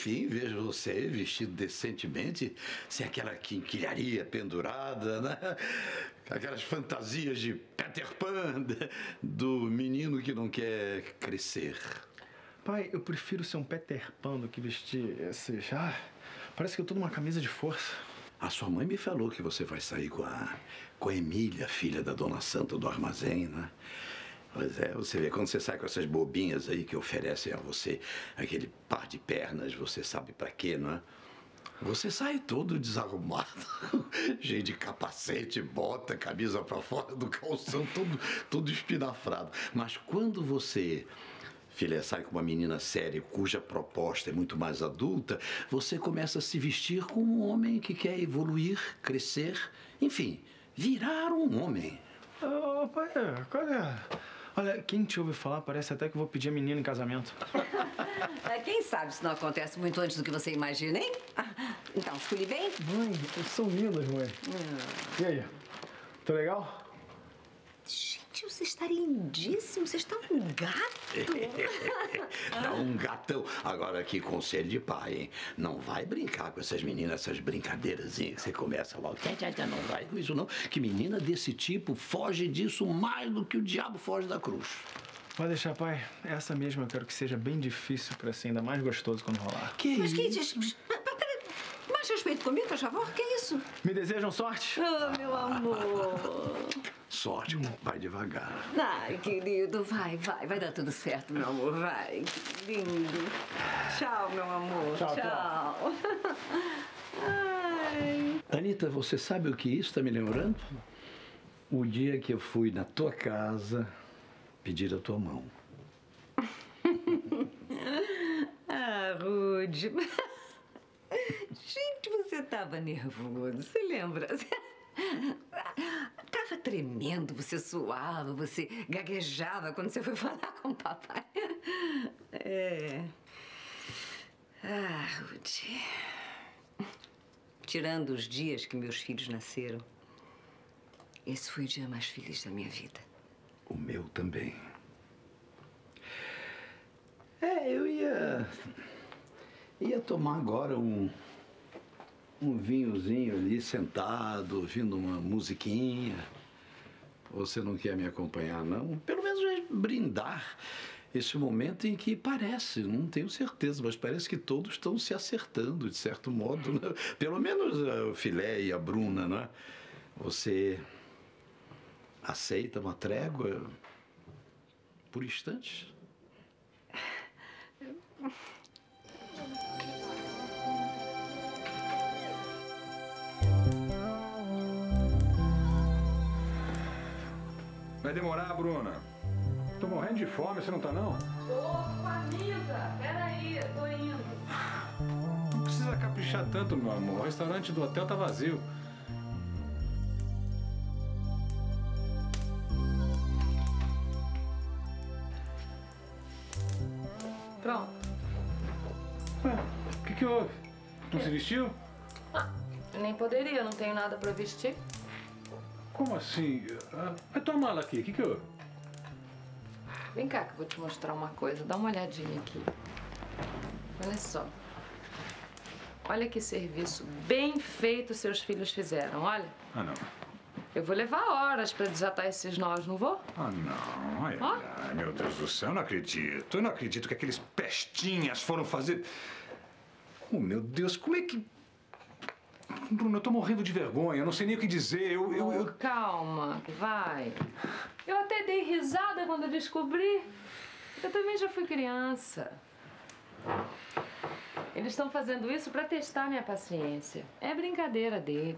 enfim, vejo você vestido decentemente, sem aquela quinquilharia pendurada, né? Aquelas fantasias de Peter Pan, do menino que não quer crescer. Pai, eu prefiro ser um Peter Pan do que vestir esses. Ah, parece que eu tô numa camisa de força. A sua mãe me falou que você vai sair com a, com a Emília, filha da dona Santa do armazém, né? Pois é, você vê, quando você sai com essas bobinhas aí que oferecem a você aquele par de pernas, você sabe pra quê, não é? Você sai todo desarrumado, cheio de capacete, bota, camisa pra fora do calção, todo, todo espinafrado. Mas quando você filha sai com uma menina séria cuja proposta é muito mais adulta, você começa a se vestir como um homem que quer evoluir, crescer, enfim, virar um homem. Ô, pai, qual é? Olha, quem te ouve falar parece até que vou pedir a menina em casamento. É, Quem sabe isso não acontece muito antes do que você imagina, hein? Então, escolhi bem? Mãe, vocês são lindas, mãe. E aí? Tá legal? Gente, você está lindíssimo. Você está um gato. Não, um gatão. Agora aqui, conselho de pai, hein? Não vai brincar com essas meninas, essas brincadeiras que você começa logo. Não vai com isso, não. Que menina desse tipo foge disso mais do que o diabo foge da cruz. Pode deixar, pai. Essa mesma eu quero que seja bem difícil pra ser ainda mais gostoso quando rolar. Que Mas que respeito comigo, por favor? Que isso? Me desejam sorte? Oh, meu amor. Sorte, vai devagar. Ai, querido, vai, vai. Vai dar tudo certo, meu amor. Vai. Lindo. Tchau, meu amor. Tchau, Tchau. Ai. Anitta, você sabe o que isso está me lembrando? O dia que eu fui na tua casa pedir a tua mão. Ah, Rude. Tava nervoso, você lembra? Tava tremendo, você suava, você gaguejava quando você foi falar com o papai. É. Ah, Rude. Tirando os dias que meus filhos nasceram, esse foi o dia mais feliz da minha vida. O meu também. É, eu ia. ia tomar agora um. Um vinhozinho ali sentado, ouvindo uma musiquinha. Você não quer me acompanhar, não? Pelo menos brindar esse momento em que parece, não tenho certeza, mas parece que todos estão se acertando, de certo modo. Né? Pelo menos eh, o Filé e a Bruna, né? Você aceita uma trégua por instantes? Vai demorar, Bruna. Tô morrendo de fome, você não tá não? Tô faminta. Peraí, tô indo. Não precisa caprichar tanto, meu amor. O restaurante do hotel tá vazio. Pronto. Ué, o que que houve? Não se vestiu? Eu nem poderia, não tenho nada pra vestir. Como assim? Ah, Mas tua mala aqui, o que que houve? Vem cá que eu vou te mostrar uma coisa. Dá uma olhadinha aqui. Olha só. Olha que serviço bem feito seus filhos fizeram, olha. Ah, não. Eu vou levar horas pra desatar esses nós, não vou? Ah, não. Ai, Ó. ai, meu Deus do céu, eu não acredito. Eu não acredito que aqueles pestinhas foram fazer... Oh, meu Deus, como é que... Bruno, eu tô morrendo de vergonha. Eu não sei nem o que dizer. Eu... eu, eu... Calma, vai. Eu até dei risada quando eu descobri. Eu também já fui criança. Eles estão fazendo isso pra testar minha paciência. É brincadeira deles.